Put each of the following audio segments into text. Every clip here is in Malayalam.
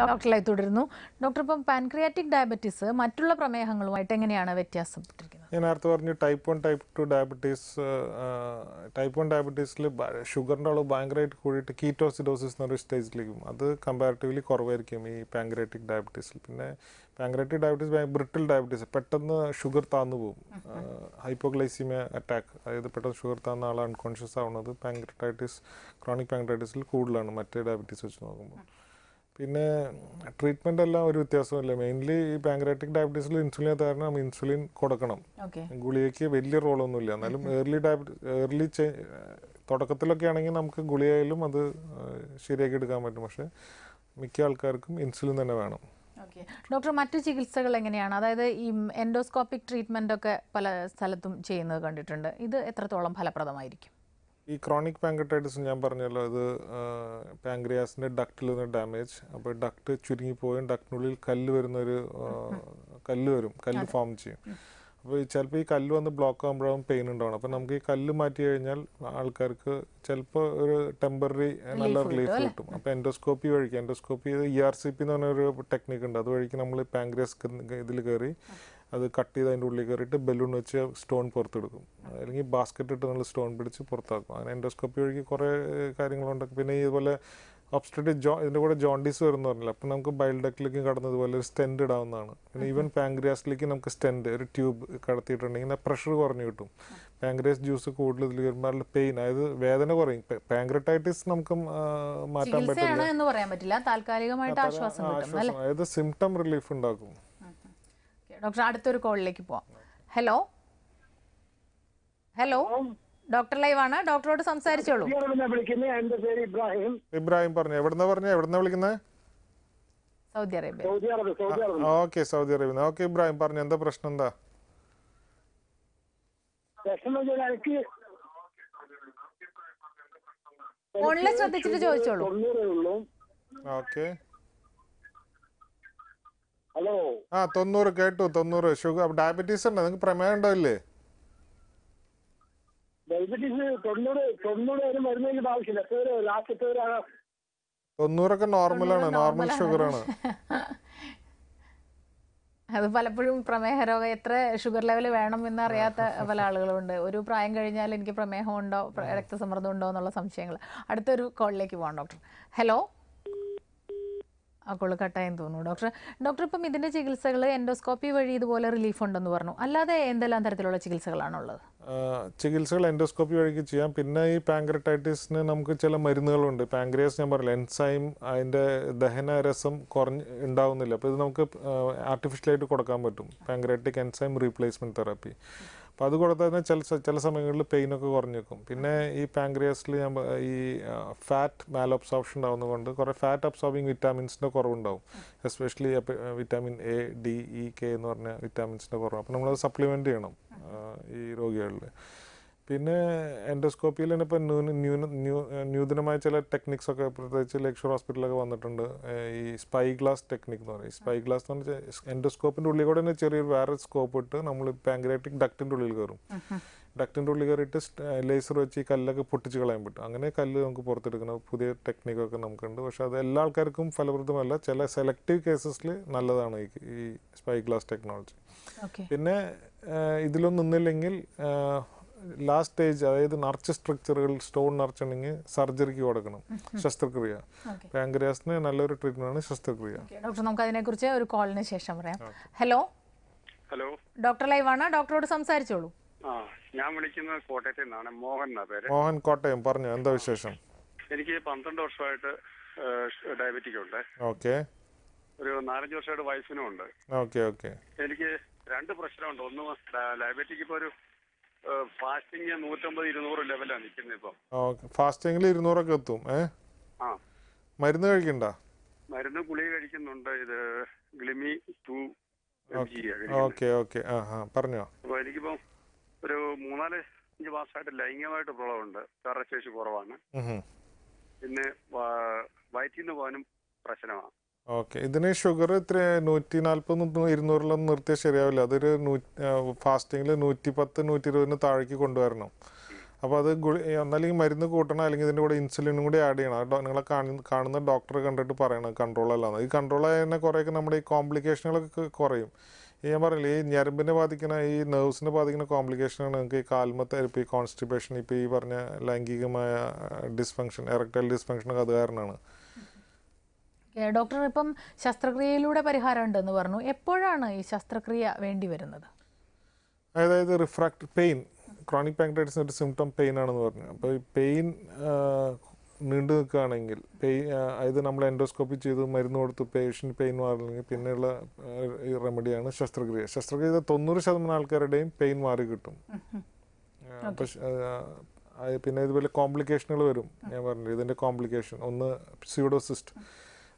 ഡോക്ടറിലായി തുടരുന്നു. ഡോക്ടർ ഇപ്പം പാൻക്രിയാറ്റിക് ഡയബറ്റീസ് മറ്റുള്ള പ്രമേഹങ്ങളുമായിട്ട് എങ്ങനെയാണ് വ്യത്യാസപ്പെട്ടിരിക്കുന്നത് ഞാൻ നേരത്തെ പറഞ്ഞു type one type two diabetes type one ഡയബറ്റീസിൽ ഷുഗറിന്റെ അളവ് ഭയങ്കരമായിട്ട് കൂടിയിട്ട് കീറ്റോസിഡോസിസ് എന്ന് പറയുന്ന സ്റ്റേജിലേക്കും അത് കമ്പാരിറ്റീവ്ലി കുറവായിരിക്കും ഈ പാൻക്രിയാറ്റിക് ഡയബറ്റീസിൽ പിന്നെ പാൻക്രിയാറ്റിക് ഡയബറ്റീസ് ബ്രിട്ടിൽ ഡയബറ്റീസ് പെട്ടെന്ന് ഷുഗർ താന്നു പോകും. ഹൈപ്പോഗ്ലൈസീമിയ അറ്റാക്ക് അതായത് പെട്ടെന്ന് ഷുഗർ താന്ന ആൾ അൺകോൺഷ്യസ് ആവുന്നത്. പാങ്ക്രിറ്റൈറ്റിസ് ക്രോണിക് പാങ്ക്രിറ്റൈറ്റിസിൽ കൂടുതലാണ് മറ്റേ ഡയബറ്റീസ് വെച്ച് നോക്കുമ്പോൾ. പിന്നെ ട്രീറ്റ്മെന്റ് എല്ലാം ഒരു വ്യത്യാസമില്ല മെയിൻലി ഈ പാങ്ക്രാറ്റിക് ഡയബറ്റീസിൽ ഇൻസുലിൻ കാരണം ഇൻസുലിൻ കൊടുക്കണം. ഗുളികയ്ക്ക് വലിയ റോളൊന്നുമില്ല. എന്നാലും ഏർലി ഡയബറ്റി ഏർലി തുടക്കത്തിലൊക്കെ ആണെങ്കിൽ നമുക്ക് ഗുളിയായാലും അത് ശരിയാക്കി എടുക്കാൻ പറ്റും. പക്ഷെ മിക്ക ആൾക്കാർക്കും ഇൻസുലിൻ തന്നെ വേണം. ഡോക്ടർ മറ്റു ചികിത്സകൾ എങ്ങനെയാണ്? അതായത് ഈ എൻഡോസ്കോപ്പിക് ട്രീറ്റ്മെന്റ് ഒക്കെ പല സ്ഥലത്തും ചെയ്യുന്നത് കണ്ടിട്ടുണ്ട്. ഇത് എത്രത്തോളം ഫലപ്രദമായിരിക്കും? ഈ ക്രോണിക് പാങ്ക്രറ്റൈറ്റിസ് ഞാൻ പറഞ്ഞല്ലോ ഇത് പാങ്ക്രിയാസിന്റെ ഡക്റ്റിൽ നിന്ന് ഡാമേജ് അപ്പോൾ ഡക്റ്റ് ചുരുങ്ങിപ്പോയും ഡക്റ്റിനുള്ളിൽ കല്ല് വരുന്നൊരു കല്ല് വരും കല്ല് ഫോം ചെയ്യും. അപ്പോൾ ചിലപ്പോൾ ഈ കല്ല് വന്ന് ബ്ലോക്ക് ആകുമ്പോഴാകും പെയിൻ ഉണ്ടാവണം അപ്പോൾ നമുക്ക് ഈ കല്ല് മാറ്റി കഴിഞ്ഞാൽ ആൾക്കാർക്ക് ചിലപ്പോൾ ഒരു ടെമ്പററി നല്ല റിലീഫ് കിട്ടും. അപ്പോൾ എൻഡോസ്കോപ്പി വഴിക്ക് endoscopy E R C P എന്ന് പറഞ്ഞൊരു ടെക്നിക്ക് ഉണ്ട്. അത് വഴിക്ക് നമ്മൾ പാങ്ക്രിയാസ് ഇതിൽ കയറി അത് കട്ട് ചെയ്ത് അതിന്റെ ഉള്ളിൽ കയറിയിട്ട് ബലൂൺ വെച്ച് സ്റ്റോൺ പുറത്തെടുക്കും. അല്ലെങ്കിൽ ബാസ്ക്കറ്റ് ഇട്ട് നമ്മൾ സ്റ്റോൺ പിടിച്ച് പുറത്താക്കും. അങ്ങനെ എൻഡോസ്കോപ്പി വഴിക്ക് കുറേ കാര്യങ്ങളുണ്ട്. പിന്നെ ഇതുപോലെ ഒബ്സ്ട്രേറ്റീവ് ജോ ഇതിന്റെ കൂടെ ജോണ്ടീസ് വരുന്ന പറഞ്ഞില്ല? അപ്പം നമുക്ക് ബയൽഡക്റ്റിലേക്ക് കടന്നതുപോലെ ഒരു സ്റ്റെൻഡ് ഇടാവുന്നതാണ്. പിന്നെ ഈവൻ പാങ്ക്രിയാസിലേക്ക് നമുക്ക് സ്റ്റെൻഡ് ഒരു ട്യൂബ് കടത്തിയിട്ടുണ്ടെങ്കിൽ പ്രഷർ കുറഞ്ഞു കിട്ടും. പാങ്ക്രിയാസ് ജ്യൂസ് കൂടുതൽ ഇതിൽ വരുമ്പോൾ പെയിൻ അതായത് വേദന കുറയും. പാങ്ക്രറ്റൈറ്റിസ് നമുക്ക് മാറ്റാൻ പറ്റില്ല. എന്ന് പറയാൻ പറ്റില്ല. താൽക്കാലികമായിട്ട് ആശ്വാസം അതായത് സിംറ്റം റിലീഫ് ഉണ്ടാക്കും. ഡോക്ടർ അടുത്തൊരു കോളിലേക്ക് പോവാം. ഹലോ? ഹലോ? ഡോക്ടർ ലൈവ് ആണ്. ഡോക്ടറോട് സംസാരിച്ചോളൂ. ഇബ്രാഹിം. ഇബ്രാഹിം പറഞ്ഞു. എവിടുന്ന പറഞ്ഞു? എവിടുന്ന വിളിക്കുന്നത് Saudi Arabia. Okay Saudi Arabia. Okay Ibrahim പറഞ്ഞു. എന്താ പ്രശ്നം? എന്താ? ഫോണിലെ ശ്രദ്ധിച്ചിട്ട് ചോദിച്ചോളൂ. ഉള്ളൂ. ഓക്കെ. ഹലോ ആ തൊണ്ണൂറ് കേട്ടു തൊണ്ണൂറ്. ഷുഗർ ഡയബറ്റീസ് ഉണ്ടോ? നിങ്ങൾക്ക് പ്രമേയം ഉണ്ടോ ഇല്ലേ? ഡയബറ്റീസ് തൊണ്ണൂറ് തൊണ്ണൂറ് വരെ മരുന്നിന്റെ ആവശ്യമില്ല. ലാസ്റ്റ് തൊണ്ണൂറൊക്കെ നോർമലാണ് നോർമൽ ഷുഗറാണ് അത് പലപ്പോഴും പ്രമേഹ രോഗം എത്ര ഷുഗർ ലെവൽ വേണം എന്ന് അറിയാത്ത പല ആളുകളുണ്ട്. ഒരു പ്രായം കഴിഞ്ഞാൽ എനിക്ക് പ്രമേഹം ഉണ്ടോ? രക്തസമ്മർദ്ദം ഉണ്ടോ എന്നുള്ള സംശയങ്ങൾ. അടുത്തൊരു കോളിലേക്ക് പോകാം ഡോക്ടർ ഹലോ ആ കോൾ തോന്നുന്നു. ഡോക്ടർ ഡോക്ടർ ഇപ്പം ഇതിന്റെ ചികിത്സകൾ എൻഡോസ്കോപ്പി വഴി ഇതുപോലെ റിലീഫ് ഉണ്ടെന്ന് പറഞ്ഞു. അല്ലാതെ എന്തെല്ലാം തരത്തിലുള്ള ചികിത്സകളാണുള്ളത്? ചികിത്സകൾ എൻഡോസ്കോപ്പി വഴിക്ക് ചെയ്യാം. പിന്നെ ഈ പാങ്ക്രറ്റൈറ്റിസിന് നമുക്ക് ചില മരുന്നുകളുണ്ട്. പാങ്ക്രിയാസ് ഞാൻ പറഞ്ഞില്ല എൻസൈം അതിന്റെ ദഹന രസം കുറഞ്ഞ് ഉണ്ടാവുന്നില്ല. അപ്പോൾ ഇത് നമുക്ക് ആർട്ടിഫിഷ്യലായിട്ട് കൊടുക്കാൻ പറ്റും. Pancreatic enzyme replacement therapy. അപ്പോൾ അത് കൊടുത്താൽ തന്നെ ചില ചില സമയങ്ങളിൽ പെയിനൊക്കെ കുറഞ്ഞു നിൽക്കും പിന്നെ ഈ പാങ്ക്രിയാസിൽ ഞാൻ ഈ ഫാറ്റ് മാലൊബ്സോപ്ഷൻ ഉണ്ടാവുന്നതുകൊണ്ട് കുറേ ഫാറ്റ് അബ്സോർബിങ് വിറ്റാമിൻസിന്റെ കുറവുണ്ടാവും. Especially vitamin A D E K എന്ന് പറഞ്ഞ വിറ്റാമിൻസിന്റെ കുറവ്. അപ്പോൾ നമ്മളത് സപ്ലിമെന്റ് ചെയ്യണം ഈ രോഗികളിൽ പിന്നെ എൻഡോസ്കോപ്പിയിൽ തന്നെ ഇപ്പോൾ ന്യൂതനമായ ചില ടെക്നിക്സ് ഒക്കെ പ്രത്യേകിച്ച് ലക്ഷർ ഹോസ്പിറ്റലൊക്കെ വന്നിട്ടുണ്ട്. ഈ സ്പൈ ഗ്ലാസ് ടെക്നിക് എന്ന് പറയും. സ്പൈ ഗ്ലാസ് എന്ന് പറഞ്ഞാൽ എൻഡോസ്കോപ്പിന്റെ ഉള്ളിൽ കൂടെ തന്നെ ചെറിയൊരു വേറെ സ്കോപ്പ് ഇട്ട് നമ്മൾ പാങ്ക്രാറ്റിക് ഡക്റ്റിന്റെ ഉള്ളിൽ കയറും. ഡക്റ്റിന്റെ ഉള്ളിൽ കയറിയിട്ട് ലേസർ വെച്ച് ഈ കല്ലൊക്കെ പൊട്ടിച്ച് കളയാൻ പറ്റും. അങ്ങനെ കല്ല് നമുക്ക് പുറത്തെടുക്കുന്ന പുതിയ ടെക്നിക്കൊക്കെ നമുക്കുണ്ട്. പക്ഷെ അത് എല്ലാ ആൾക്കാർക്കും ഫലപ്രദമല്ല. ചില സെലക്റ്റീവ് കേസസിൽ നല്ലതാണ് ഈ സ്പൈ ഗ്ലാസ് ടെക്നോളജി പിന്നെ ഇതിലൊന്നും നിന്നില്ലെങ്കിൽ ലാസ്റ്റ് സ്റ്റേജ് അതായത് നർച്ച് സ്ട്രക്ചറുകൾ സ്റ്റോൺ നർച്ചുണ്ടെങ്കിൽ സർജറിക്ക് കൊടുക്കണം. ശസ്ത്രക്രിയ. പാങ്കരാസിന് പാങ്ക്രിയാസിന് നല്ലൊരു ആണ് ശസ്ത്രക്രിയ. ഡോക്ടർ നമുക്ക് അതിനെക്കുറിച്ച് ഒരു കോളിന് ശേഷം പറയാം. ഹലോ ഹലോ ഡോക്ടർ ലൈവ് ആണ്? ഡോക്ടറോട് സംസാരിച്ചോളൂ. ആ ഞാൻ വിളിക്കുന്നത് കോട്ടയത്തിൽ നിന്നാണ്. മോഹൻ എന്നാ പേര്. മോഹൻ കോട്ടയം പറഞ്ഞു എന്താ വിശേഷം? എനിക്ക് പന്ത്രണ്ട് വർഷമായിട്ട് ഡയബറ്റിക് ഉണ്ട് ഓക്കെ. ഒരു നാലഞ്ച് വർഷമായിട്ട് വൈഫിനും ഉണ്ട് ഓക്കെ ഓക്കെ. എനിക്ക് രണ്ട് പ്രശ്നമുണ്ട്. ഒന്ന് ഡയബറ്റിക് ഇപ്പൊ ഒരു ഫാസ്റ്റിങ് നൂറ്റമ്പത് ഇരുന്നൂറ് ലെവലാണ് നിൽക്കുന്നത് ഇപ്പം. ഫാസ്റ്റിംഗിൽ ഇരുന്നൂറൊക്കെ എത്തും. ഏ? ആ. മരുന്ന് കഴിക്കണ്ട? മരുന്ന് ഗുളിക കഴിക്കുന്നുണ്ട്. ഇത് ഗ്ലിമി ടു ഓക്കെ ഓക്കെ ആ ആ പറഞ്ഞോ. അപ്പൊ എനിക്കിപ്പം ഒരു മൂന്നാൽ അഞ്ച് മാസമായിട്ട് ലൈംഗികമായിട്ട് പ്രോബ്ലമുണ്ട് ശേഷി കുറവാണ്. പിന്നെ വയറ്റിൽ നിന്ന് പോകാനും പ്രശ്നമാണ് ഓക്കെ. ഇതിന് ഷുഗർ ഇത്ര നൂറ്റി നാൽപ്പത് ഇരുന്നൂറിലൊന്നും നിർത്തിയാൽ ശരിയാവില്ല. അതൊരു ഫാസ്റ്റിങ്ങിൽ നൂറ്റി പത്ത് നൂറ്റി ഇരുപതിന് താഴേക്ക് കൊണ്ടുവരണം. അപ്പോൾ അത് ഗുളി ഒന്നല്ലെങ്കിൽ മരുന്ന് കൂട്ടണം അല്ലെങ്കിൽ ഇതിന്റെ കൂടെ ഇൻസുലിനും കൂടി ആഡ് ചെയ്യണം. അത് നിങ്ങളെ കാണുന്ന ഡോക്ടറെ കണ്ടിട്ട് പറയണം കൺട്രോൾ അല്ലാന്ന്. ഈ കൺട്രോൾ ആയതിനെ കുറേയൊക്കെ നമ്മുടെ ഈ കോംപ്ലിക്കേഷനുകളൊക്കെ കുറയും. ഈ ഞാൻ പറഞ്ഞില്ലേ ഈ ഞരമ്പിനെ ബാധിക്കുന്ന ഈ നെർവ്സിനെ ബാധിക്കുന്ന കോംപ്ലിക്കേഷനാണ് നിങ്ങൾക്ക് ഈ കാൽമത്തെ ഇപ്പോൾ ഈ കോൺസ്റ്റിപ്പേഷൻ ഇപ്പോൾ ഈ പറഞ്ഞ ലൈംഗികമായ ഡിസ്ഫങ്ഷൻ എറക്ടൈൽ ഡിസ്ഫങ്ഷനൊക്കെ അത് കാരണമാണ്. ഡോക്ടർ ഇപ്പം ശസ്ത്രക്രിയയിലൂടെ പരിഹാരം ഉണ്ടെന്ന് പറഞ്ഞു. എപ്പോഴാണ് ഈ ശസ്ത്രക്രിയ വേണ്ടി വരുന്നത്? അതായത് റിഫ്രാക്ട് പെയിൻ ക്രോണിക് പാങ്ക്രൈറ്റിസിന് ഒരു സിംറ്റം പെയിൻ ആണെന്ന് പറഞ്ഞു. അപ്പോൾ ഈ പെയിൻ നീണ്ടു നിൽക്കുകയാണെങ്കിൽ പെയിൻ അതായത് നമ്മൾ എൻഡോസ്കോപ്പി ചെയ്ത് മരുന്ന് കൊടുത്ത് പേഷ്യന്റ് പെയിൻ മാറില്ലെങ്കിൽ പിന്നെയുള്ള റെമഡിയാണ് ശസ്ത്രക്രിയ. ശസ്ത്രക്രിയ തൊണ്ണൂറ് ശതമാനം ആൾക്കാരുടെയും പെയിൻ മാറി കിട്ടും. പിന്നെ ഇതുപോലെ കോംപ്ലിക്കേഷനുകൾ വരും. ഞാൻ പറഞ്ഞു ഇതിന്റെ കോംപ്ലിക്കേഷൻ. ഒന്ന് സ്യൂഡോസിസ്റ്റ്.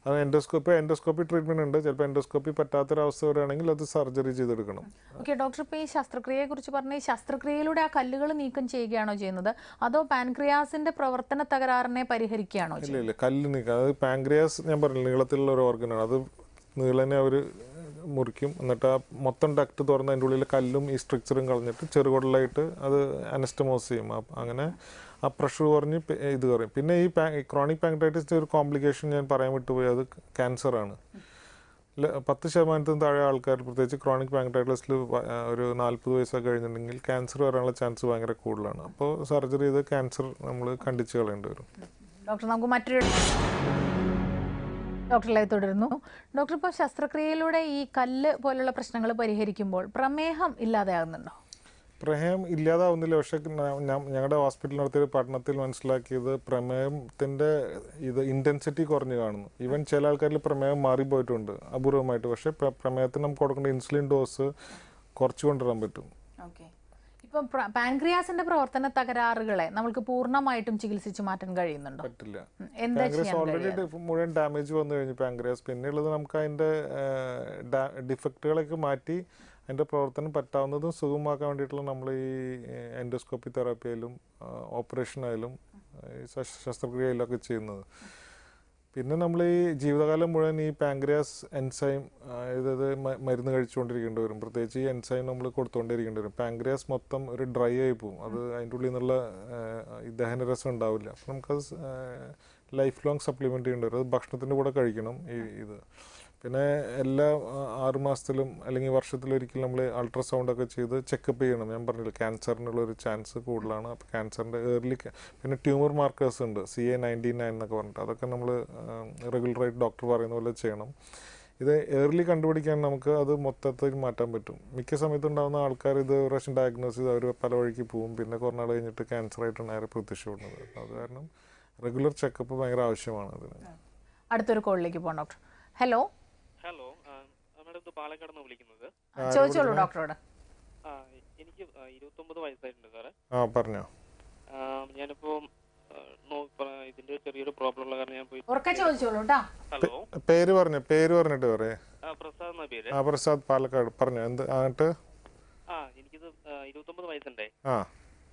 അത് എൻഡോസ്കോപ്പി എൻഡോസ്കോപ്പി ട്രീറ്റ്മെന്റ് ഉണ്ട്. ചിലപ്പോൾ എൻഡോസ്കോപ്പി പറ്റാത്തൊരവസ്ഥ വരികയാണെങ്കിൽ അത് സർജറി ചെയ്തെടുക്കണം. ഓക്കെ ഡോക്ടർ ഇപ്പോൾ ഈ ശസ്ത്രക്രിയയെ കുറിച്ച് പറഞ്ഞ ഈ ശസ്ത്രക്രിയയിലൂടെ ആ കല്ലുകൾ നീക്കം ചെയ്യുകയാണോ ചെയ്യുന്നത്? അതോ പാൻക്രിയാസിന്റെ പ്രവർത്തന തകരാറിനെ പരിഹരിക്കുകയാണോ ഇല്ല ഇല്ല. കല്ല് നീക്കുക അത് പാൻക്രിയാസ് ഞാൻ പറഞ്ഞില്ല നീളത്തിലുള്ള ഒരു ഓർഗനാണ് അത് നീളനെ അവർ മുറിക്കും. എന്നിട്ട് ആ മൊത്തം ഡക്ട് തുറന്ന് അതിന്റെ ഉള്ളിൽ കല്ലും ഈ സ്ട്രക്ചറും കളഞ്ഞിട്ട് ചെറുകുടലായിട്ട് അത് അനസ്റ്റമോസ് ചെയ്യും. അങ്ങനെ ആ പ്രഷർ കുറഞ്ഞ് ഇത് കുറയും. പിന്നെ ഈ ക്രോണിക് പാങ്ക്ടൈറ്റിസിന്റെ ഒരു കോംപ്ലിക്കേഷൻ ഞാൻ പറയാൻ വിട്ടുപോയി. അത് ക്യാൻസറാണ് പത്ത് ശതമാനത്തിന് താഴെ ആൾക്കാർ പ്രത്യേകിച്ച് ക്രോണിക് പാങ്ക്ടൈറ്റിസിൽ ഒരു നാൽപ്പത് വയസ്സൊക്കെ കഴിഞ്ഞിട്ടുണ്ടെങ്കിൽ ക്യാൻസർ വരാനുള്ള ചാൻസ് ഭയങ്കര കൂടുതലാണ്. അപ്പോൾ സർജറി ചെയ്ത് ക്യാൻസർ നമ്മൾ കണ്ടിച്ച് കളയേണ്ടി വരും. ഡോക്ടർ നമുക്ക് മറ്റൊരു ഡോക്ടറിലായി തുടരുന്നു. ഡോക്ടർ ഇപ്പോൾ ശസ്ത്രക്രിയയിലൂടെ ഈ കല്ല് പോലുള്ള പ്രശ്നങ്ങൾ പരിഹരിക്കുമ്പോൾ പ്രമേഹം ഇല്ലാതെയാകുന്നുണ്ടോ? പ്രമേഹം ഇല്ലാതാവുന്നില്ല. പക്ഷെ ഞങ്ങളുടെ ഹോസ്പിറ്റലിൽ നടത്തിയ പഠനത്തിൽ മനസ്സിലാക്കിയത് പ്രമേയത്തിന്റെ ഇത് ഇന്റൻസിറ്റി കുറഞ്ഞു കാണുന്നു. ഈവൻ ചില ആൾക്കാരിൽ പ്രമേയം മാറിപ്പോയിട്ടുണ്ട് അപൂർവമായിട്ട്. പക്ഷേ പ്രമേയത്തിന് നമുക്ക് കൊടുക്കേണ്ട ഇൻസുലിൻ ഡോസ് കുറച്ച് കൊണ്ടുവരാൻ പറ്റും. ഇപ്പം പാൻക്രിയാസിന്റെ പ്രവർത്തന തകരാറുകളെ നമുക്ക് പൂർണമായിട്ടും ചികിത്സിച്ച് മാറ്റാൻ കഴിയുന്നുണ്ടോ? പറ്റില്ല. ഓൾറെഡി മുഴുവൻ ഡാമേജ് വന്നു കഴിഞ്ഞു പാൻക്രിയാസ് പിന്നെയുള്ളത് നമുക്ക് അതിന്റെ ഡിഫക്റ്റുകളൊക്കെ മാറ്റി അതിന്റെ പ്രവർത്തനം പറ്റാവുന്നതും സുഖമാക്കാൻ വേണ്ടിയിട്ടുള്ള നമ്മൾ ഈ എൻഡോസ്കോപ്പി തെറാപ്പിയിലും ഓപ്പറേഷൻ ആയാലും ഈ ശസ്- ശസ്ത്രക്രിയയിലും ഒക്കെ ചെയ്യുന്നത്. പിന്നെ നമ്മൾ ഈ ജീവിതകാലം മുഴുവൻ ഈ പാങ്ക്രിയാസ് എൻസൈം അതായത് മരുന്ന് കഴിച്ചുകൊണ്ടിരിക്കേണ്ടി വരും. പ്രത്യേകിച്ച് ഈ എൻസൈം നമ്മൾ കൊടുത്തുകൊണ്ടിരിക്കേണ്ടി വരും. പാങ്ക്രിയാസ് മൊത്തം ഒരു ഡ്രൈ ആയി പോകും. അത് അതിന്റെ ഉള്ളിൽ നിന്നുള്ള ദഹനരസം ഉണ്ടാവില്ല. അപ്പം നമുക്കത് ലൈഫ് ലോങ് സപ്ലിമെന്റ് ചെയ്യേണ്ടി വരും. അത് ഭക്ഷണത്തിന്റെ കൂടെ കഴിക്കണം ഈ ഇത്. പിന്നെ എല്ലാ ആറുമാസത്തിലും ആറ് മാസത്തിലും അല്ലെങ്കിൽ വർഷത്തിലൊരിക്കൽ നമ്മൾ അൾട്രാസൗണ്ട് ഒക്കെ ചെയ്ത് ചെക്കപ്പ് ചെയ്യണം. ഞാൻ പറഞ്ഞില്ല ക്യാൻസറിനുള്ള ഒരു ചാൻസ് കൂടുതലാണ്. അപ്പോൾ ക്യാൻസറിന്റെ ഏർലി പിന്നെ ട്യൂമർ മാർക്കേഴ്സ് ഉണ്ട്. സി എ നയന്റി നയൻ എന്നൊക്കെ പറഞ്ഞിട്ട്. അതൊക്കെ നമ്മൾ റെഗുലറായിട്ട് ഡോക്ടർ പറയുന്ന പോലെ ചെയ്യണം. ഇത് ഏർലി കണ്ടുപിടിക്കാൻ നമുക്ക് അത് മൊത്തത്തിൽ മാറ്റാൻ പറ്റും. മിക്ക സമയത്തുണ്ടാകുന്ന ആൾക്കാർ ഇത് പ്രാവശ്യം ഡയഗ്നോസ് ചെയ്ത് അവർ പല വഴിക്ക് പോകും പിന്നെ കുറേ നാൾ കഴിഞ്ഞിട്ട് ക്യാൻസർ ആയിട്ടാണ് നേരെ പ്രത്യക്ഷപ്പെടുന്നത്. അത് കാരണം റെഗുലർ ചെക്കപ്പ് ഭയങ്കര ആവശ്യമാണ് അതിന്. അടുത്തൊരു കോളിലേക്ക് പോകാം ഡോക്ടർ ഹലോ ഇത് പാലക്കാട് നിന്ന് വിളിക്കുന്നത് ചോദിച്ചോളൂ ഡോക്ടറോട്. ആ എനിക്ക് ഇരുപത്തൊമ്പത് വയസ്സായിട്ടുണ്ട് സാറേ. ആ പറഞ്ഞോ. ഞാനിപ്പോ നോ- ഇതിന്റെ ചെറിയൊരു പ്രോബ്ലം ഉള്ള കാരണം ഞാൻ പോയി ഉറക്കെ ചോദിച്ചോളൂ കേട്ടോ. ഹലോ പേര് പറഞ്ഞു പേര് പറഞ്ഞിട്ട് പറയേ. ആ, പ്രസാദ് എന്ന പേര്? ആ പ്രസാദ് പാലക്കാട് പറഞ്ഞു എന്ത് എന്നിട്ട്? ആ എനിക്കിത് ഇരുപത്തൊമ്പത് വയസ്സുണ്ടേ. ആ.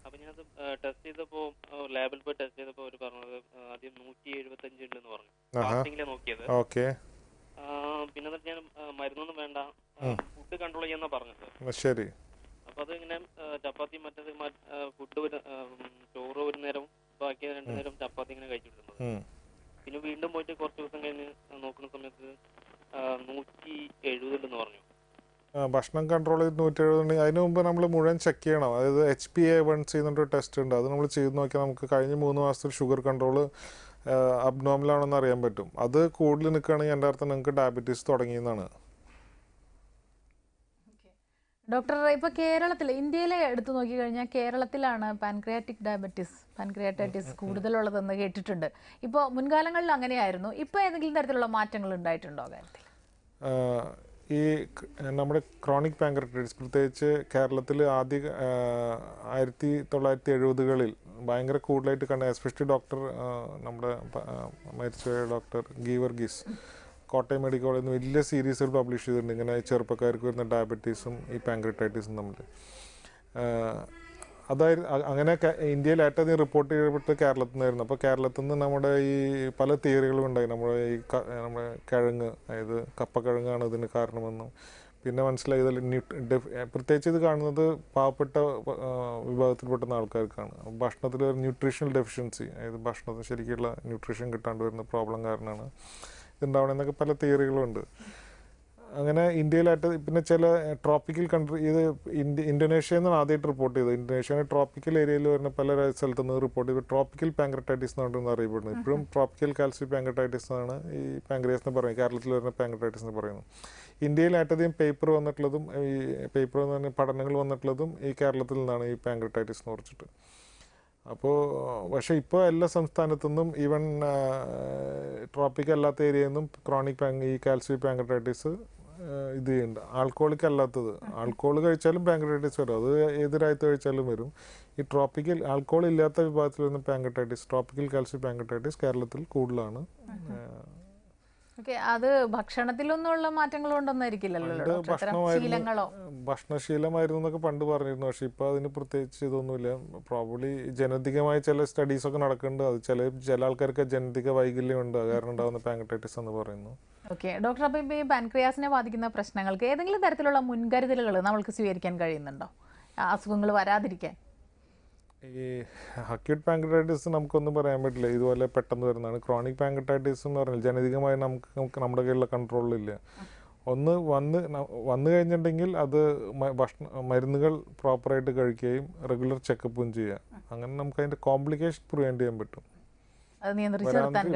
അപ്പൊ ഞാനത് ടെസ്റ്റ് ചെയ്തപ്പോ ലാബിൽ പോയി ടെസ്റ്റ് ചെയ്തപ്പോ അവർ പറഞ്ഞത് ആദ്യം നൂറ്റി എഴുപത്തഞ്ച് ഉണ്ടെന്ന് പറഞ്ഞു. ആഹാ. ഫാസ്റ്റിംഗിലാണ് നോക്കിയത്. ഓക്കെ. പിന്നെ ഞാൻ മരുന്നൊന്നും വേണ്ട. ഫുഡ് കൺട്രോൾ ചെയ്യാന്നാ പറഞ്ഞത്. ശരി. അപ്പൊ അത് ഇങ്ങനെ ചപ്പാത്തി മറ്റേത് ഫുഡ് ചോറ് ഒരു നേരം ബാക്കി രണ്ടു നേരം ചപ്പാത്തി ഇങ്ങനെ കഴിച്ചിട്ടുണ്ട് പിന്നെ വീണ്ടും പോയിട്ട് കുറച്ച് ദിവസം കഴിഞ്ഞ് നോക്കുന്ന സമയത്ത് നൂറ്റി എഴുപതുണ്ടെന്ന് പറഞ്ഞു. ഭക്ഷണം കൺട്രോൾ ചെയ്ത് നൂറ്റി എഴുപത് അതിന് മുമ്പ് നമ്മൾ മുഴുവൻ ചെക്ക് ചെയ്യണം. അതായത് H P A one C എന്നൊരു ടെസ്റ്റ് ഉണ്ട്. അത് നമ്മൾ ചെയ്ത് നോക്കിയാൽ നമുക്ക് കഴിഞ്ഞ മൂന്ന് മാസത്തിൽ ഷുഗർ കൺട്രോൾ അബ്നോമലാണെന്ന് അറിയാൻ പറ്റും. അത് കൂടുതൽ നിൽക്കുകയാണെങ്കിൽ എന്റെ അർത്ഥം നിങ്ങൾക്ക് ഡയബറ്റീസ് തുടങ്ങിയെന്നാണ്. ഡോക്ടർ ഇപ്പോൾ കേരളത്തിൽ ഇന്ത്യയിലെ എടുത്തു നോക്കിക്കഴിഞ്ഞാൽ കേരളത്തിലാണ് പാൻക്രിയാറ്റിക് ഡയബറ്റീസ് പാൻക്രിയാറ്റൈറ്റിസ് കൂടുതലുള്ളതെന്ന് കേട്ടിട്ടുണ്ട്. ഇപ്പോൾ മുൻകാലങ്ങളിൽ അങ്ങനെയായിരുന്നു. ഇപ്പോൾ ഏതെങ്കിലും തരത്തിലുള്ള മാറ്റങ്ങൾ ഉണ്ടായിട്ടുണ്ടോ കാര്യത്തിൽ? ഈ നമ്മുടെ ക്രോണിക് പാൻക്രിയാറ്റൈറ്റിസ് പ്രത്യേകിച്ച് കേരളത്തിൽ ആദ്യ ആയിരത്തി തൊള്ളായിരത്തി എഴുപതുകളിൽ ഭയങ്കര കൂടുതലായിട്ട് കണ്ട എസ്പെഷ്യലി ഡോക്ടർ നമ്മുടെ മരിച്ച ഡോക്ടർ ഗീവർഗീസ് കോട്ടയം മെഡിക്കൽ കോളേജിൽ നിന്ന് വലിയ സീരീസുകൾ പബ്ലിഷ് ചെയ്തിട്ടുണ്ട്. ഇങ്ങനെ ചെറുപ്പക്കാർക്ക് വരുന്ന ഡയബറ്റീസും ഈ പാങ്ക്രറ്റൈറ്റിസും തമ്മിൽ അതായത് അങ്ങനെ ഇന്ത്യയിൽ ഏറ്റവും അധികം റിപ്പോർട്ട് ചെയ്യപ്പെട്ടത് കേരളത്തിൽ നിന്നായിരുന്നു അപ്പോൾ കേരളത്തിൽ നിന്ന് നമ്മുടെ ഈ പല തിയറികളും ഉണ്ടായി. നമ്മുടെ ഈ നമ്മുടെ കിഴങ്ങ് അതായത് കപ്പക്കിഴങ്ങാണ് ഇതിന് കാരണമെന്നും പിന്നെ മനസ്സിലായത് പ്രത്യേകിച്ച് ഇത് കാണുന്നത് പാവപ്പെട്ട വിഭാഗത്തിൽ വിഭാഗത്തിൽപ്പെടുന്ന ആൾക്കാർക്കാണ്. ഭക്ഷണത്തിൽ ഒരു ന്യൂട്രീഷണൽ ഡെഫിഷ്യൻസി അതായത് ഭക്ഷണത്തിന് ശരിക്കുള്ള ന്യൂട്രീഷൻ കിട്ടാണ്ട് വരുന്ന പ്രോബ്ലം കാരണമാണ് ഇതുണ്ടാവണമെന്നൊക്കെ പല തിയറികളുണ്ട്. അങ്ങനെ ഇന്ത്യയിലായിട്ട് പിന്നെ ചില ട്രോപ്പിക്കൽ കൺട്രി ഇത് ഇന്ത്യ ഇന്തോനേഷ്യ എന്നാണ് ആദ്യമായിട്ട് റിപ്പോർട്ട് ചെയ്തത്. ഇന്തോനേഷ്യയുടെ ട്രോപ്പിക്കൽ ഏരിയയിൽ വരുന്ന പല സ്ഥലത്തു നിന്ന് റിപ്പോർട്ട് ചെയ്ത് ട്രോപ്പിക്കൽ പാങ്ക്രറ്റൈറ്റിസ് എന്നാണ് അറിയപ്പെടുന്നത് ഇപ്പോഴും ട്രോപ്പിക്കൽ കാൽസ്യം പാങ്ക്രറ്റൈറ്റിസ് എന്നാണ് ഈ പാങ്ക്രിയാസ് എന്ന് പറയുന്നത് കേരളത്തിൽ വരുന്ന പാങ്ക്രറ്റൈറ്റിസ് എന്ന് പറയുന്നത്. ഇന്ത്യയിൽ ഏറ്റവും പേപ്പർ വന്നിട്ടുള്ളതും ഈ പേപ്പർ എന്ന് പറഞ്ഞ പഠനങ്ങൾ വന്നിട്ടുള്ളതും ഈ കേരളത്തിൽ നിന്നാണ് ഈ പാങ്ക്രറ്റൈറ്റിസ് എന്ന് കുറിച്ചിട്ട് അപ്പോൾ പക്ഷേ ഇപ്പോൾ എല്ലാ സംസ്ഥാനത്തു നിന്നും ഈവൻ ട്രോപ്പിക് അല്ലാത്ത ഏരിയയിൽ നിന്നും ക്രോണിക് പാങ് ഈ കാൽസ്യം പാങ്ക്രറ്റൈറ്റിസ് ഇത് ചെയ്യുന്നുണ്ട് ആൾക്കോളിക് അല്ലാത്തത്. ആൾക്കോൾ കഴിച്ചാലും പാങ്കറ്റൈറ്റിസ് വരും. അത് ഏത് രാജ്യത്ത് കഴിച്ചാലും വരും. ഈ ട്രോപ്പിക്കൽ ആൾക്കോൾ ഇല്ലാത്ത വിഭാഗത്തിൽ വരുന്ന പാങ്കറ്റൈറ്റിസ് ട്രോപ്പിക്കൽ കാൽസ്യം പാങ്കറ്റൈറ്റിസ് കേരളത്തിൽ കൂടുതലാണ്. അത് ഭക്ഷണത്തിലൊന്നുള്ള മാറ്റങ്ങൾ കൊണ്ടൊന്നായിരിക്കില്ലല്ലോ ഭക്ഷണമായിരുന്നു ഭക്ഷണശീലമായിരുന്നു എന്നൊക്കെ പണ്ട് പറഞ്ഞിരുന്നു. പക്ഷെ ഇപ്പൊ അതിന് പ്രത്യേകിച്ച് ഇതൊന്നുമില്ല. പ്രോബ്ലി ജനതികമായ ചില സ്റ്റഡീസ് ഒക്കെ നടക്കുന്നുണ്ട്. അത് ചില ചില ആൾക്കാർക്ക് ജനതിക വൈകല്യമുണ്ട്. അത് കാരണം ഉണ്ടാകുന്ന പാങ്കറ്റൈറ്റിസ് എന്ന് പറയുന്നു. ഓക്കെ ഡോക്ടർ അപ്പം ഇപ്പം ഈ പാൻക്രിയാസിനെ ബാധിക്കുന്ന പ്രശ്നങ്ങൾക്ക് ഏതെങ്കിലും തരത്തിലുള്ള മുൻകരുതലുകൾ നമ്മൾക്ക് സ്വീകരിക്കാൻ കഴിയുന്നുണ്ടോ? അസുഖങ്ങൾ വരാതിരിക്കാൻ. ഈ അക്യൂട്ട് പാങ്കറ്റൈറ്റിസ് നമുക്കൊന്നും പറയാൻ പറ്റില്ല. ഇതുപോലെ പെട്ടെന്ന് വരുന്നതാണ്. ക്രോണിക് പാങ്കറ്റൈറ്റിസ് എന്ന് പറഞ്ഞാൽ ജനതികമായി നമുക്ക് നമുക്ക് നമ്മുടെ കയ്യിലുള്ള കൺട്രോളിലില്ല ഒന്ന് വന്ന് വന്നു കഴിഞ്ഞിട്ടുണ്ടെങ്കിൽ അത് ഭക്ഷണ മരുന്നുകൾ പ്രോപ്പറായിട്ട് കഴിക്കുകയും റെഗുലർ ചെക്കപ്പും ചെയ്യുക. അങ്ങനെ നമുക്ക് അതിന്റെ കോംപ്ലിക്കേഷൻ പ്രിവെന്റ് ചെയ്യാൻ പറ്റും.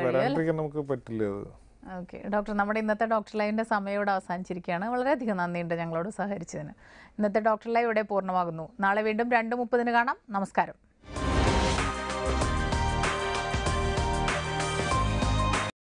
വരാണ്ടിരിക്കാൻ നമുക്ക് പറ്റില്ല അത്. ഓക്കെ ഡോക്ടർ നമ്മുടെ ഇന്നത്തെ ഡോക്ടർ ലൈവിന്റെ സമയം ഇവിടെ അവസാനിച്ചിരിക്കുകയാണ്. വളരെയധികം നന്ദിയുണ്ട് ഞങ്ങളോട് സഹകരിച്ചതിന്. ഇന്നത്തെ ഡോക്ടർ ലൈവ് ഇവിടെ പൂർണമാകുന്നു. നാളെ വീണ്ടും രണ്ട് മുപ്പതിന് കാണാം. നമസ്കാരം.